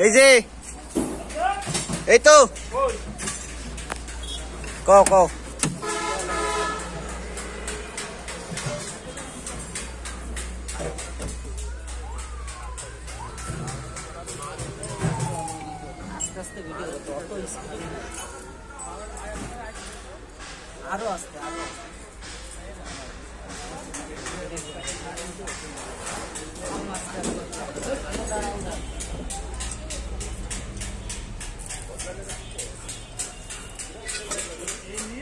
Easy. যে এই তো ক ক আস্তে আস্তে ভিডিও হতো অত স্পিড আরো আস্তে আরো আস্তে। আস্তে আস্তে।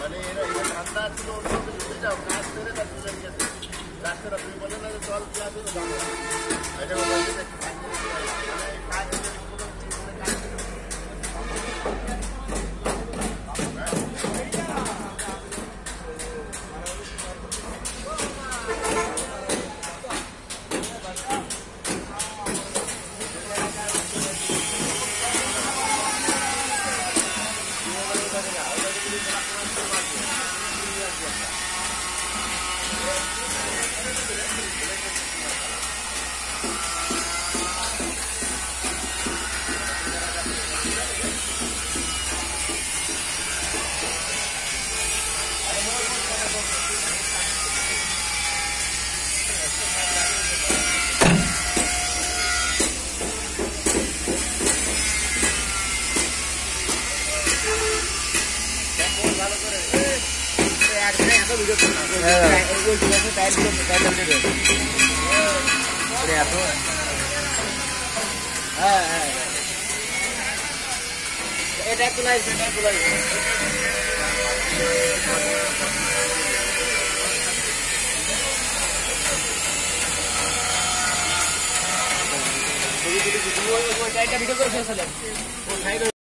মানে এরা এরা ঠান্ডা ছিল অন্য দিতে যাও, কাজ করে তার চলে গেছে ডাক্তাররা তুমি বলে না যে চল খেলা এটা নাই এটা ফেলছিলেন